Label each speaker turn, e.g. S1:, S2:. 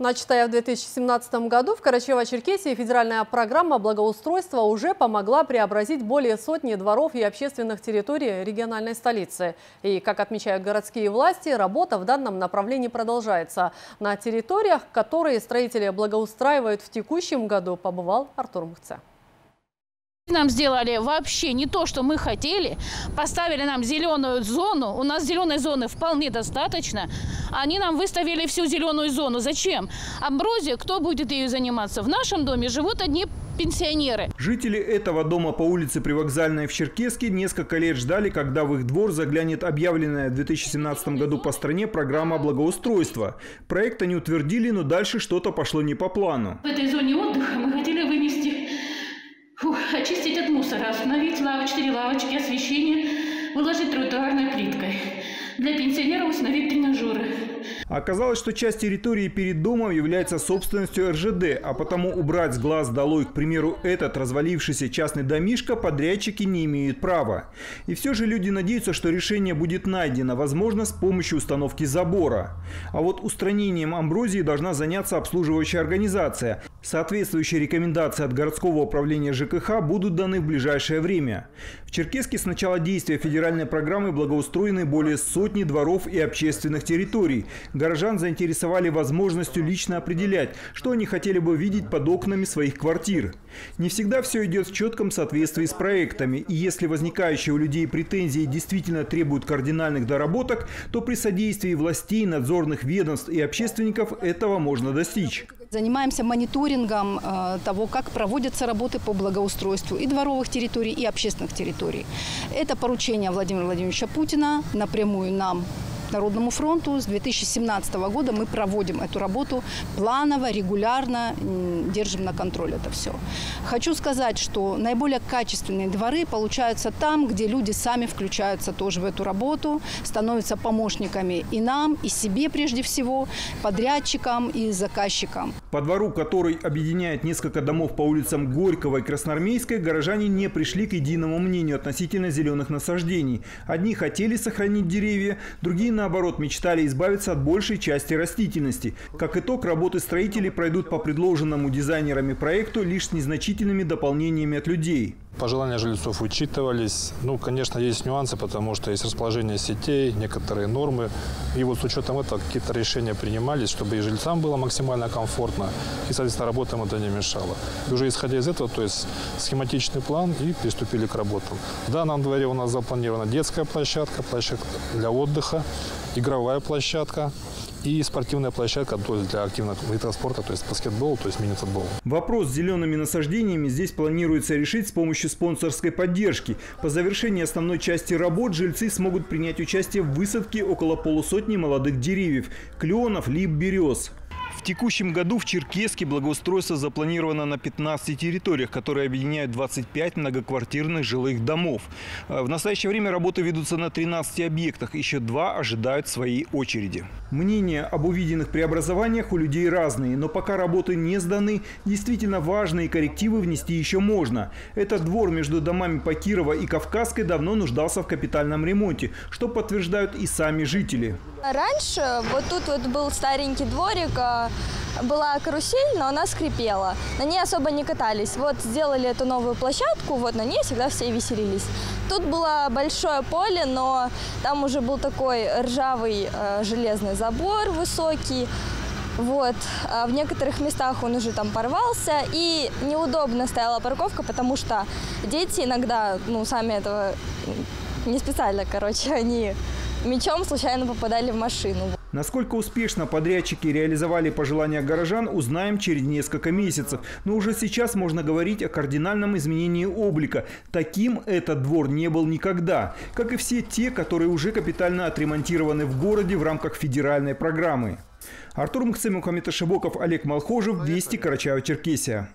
S1: Начатая в 2017 году в Карачево-Черкесии федеральная программа благоустройства уже помогла преобразить более сотни дворов и общественных территорий региональной столицы. И, как отмечают городские власти, работа в данном направлении продолжается. На территориях, которые строители благоустраивают в текущем году, побывал Артур Мухце.
S2: Нам сделали вообще не то, что мы хотели. Поставили нам зеленую зону. У нас зеленой зоны вполне достаточно. Они нам выставили всю зеленую зону. Зачем? Амброзия, кто будет ее заниматься? В нашем доме живут одни пенсионеры.
S3: Жители этого дома по улице Привокзальной в Черкеске несколько лет ждали, когда в их двор заглянет объявленная в 2017 году по стране программа благоустройства. Проект они утвердили, но дальше что-то пошло не по плану.
S2: В этой зоне отдыха мы хотели вынести Фух, очистить от мусора, остановить лавочки, лавочки, освещение, выложить тротуарной плиткой. Для пенсионеров установить тренажеры.
S3: Оказалось, что часть территории перед домом является собственностью РЖД, а потому убрать с глаз долой, к примеру, этот развалившийся частный домишко подрядчики не имеют права. И все же люди надеются, что решение будет найдено, возможно, с помощью установки забора. А вот устранением амброзии должна заняться обслуживающая организация. Соответствующие рекомендации от городского управления ЖКХ будут даны в ближайшее время. В Черкеске с начала действия федеральной программы благоустроены более сотни дворов и общественных территорий. Горожан заинтересовали возможностью лично определять, что они хотели бы видеть под окнами своих квартир. Не всегда все идет в четком соответствии с проектами, и если возникающие у людей претензии действительно требуют кардинальных доработок, то при содействии властей, надзорных ведомств и общественников этого можно достичь.
S4: Занимаемся мониторингом э, того, как проводятся работы по благоустройству и дворовых территорий, и общественных территорий. Это поручение Владимира Владимировича Путина напрямую нам Народному фронту. С 2017 года мы проводим эту работу планово, регулярно, держим на контроль это все. Хочу сказать, что наиболее качественные дворы получаются там, где люди сами включаются тоже в эту работу, становятся помощниками и нам, и себе прежде всего, подрядчикам и заказчикам.
S3: По двору, который объединяет несколько домов по улицам Горького и Красноармейской, горожане не пришли к единому мнению относительно зеленых насаждений. Одни хотели сохранить деревья, другие наоборот, мечтали избавиться от большей части растительности. Как итог, работы строителей пройдут по предложенному дизайнерами проекту лишь с незначительными дополнениями от людей.
S5: Пожелания жильцов учитывались. Ну, конечно, есть нюансы, потому что есть расположение сетей, некоторые нормы. И вот с учетом этого какие-то решения принимались, чтобы и жильцам было максимально комфортно, и, соответственно, работам это не мешало. И уже исходя из этого, то есть схематичный план, и приступили к работам. В данном дворе у нас запланирована детская площадка, площадка для отдыха, игровая площадка, и спортивная площадка то есть для активного вида спорта, то есть баскетбол, то есть мини-футбол.
S3: Вопрос с зелеными насаждениями здесь планируется решить с помощью спонсорской поддержки. По завершении основной части работ жильцы смогут принять участие в высадке около полусотни молодых деревьев – кленов, лип, берез. В текущем году в Черкеске благоустройство запланировано на 15 территориях, которые объединяют 25 многоквартирных жилых домов. В настоящее время работы ведутся на 13 объектах, еще два ожидают своей очереди. Мнения об увиденных преобразованиях у людей разные, но пока работы не сданы, действительно важные коррективы внести еще можно. Этот двор между домами по Кирова и Кавказской давно нуждался в капитальном ремонте, что подтверждают и сами жители.
S6: Раньше вот тут вот был старенький дворик, а, была карусель, но она скрипела. На ней особо не катались. Вот сделали эту новую площадку, вот на ней всегда все веселились. Тут было большое поле, но там уже был такой ржавый э, железный забор высокий. Вот. А в некоторых местах он уже там порвался, и неудобно стояла парковка, потому что дети иногда, ну, сами этого не специально, короче, они мечом случайно попадали в машину.
S3: Насколько успешно подрядчики реализовали пожелания горожан, узнаем через несколько месяцев. Но уже сейчас можно говорить о кардинальном изменении облика. Таким этот двор не был никогда. Как и все те, которые уже капитально отремонтированы в городе в рамках федеральной программы. Артур Мухцем, Мухаммед Ашибоков, Олег Малхожев, Вести, Карачаево-Черкесия.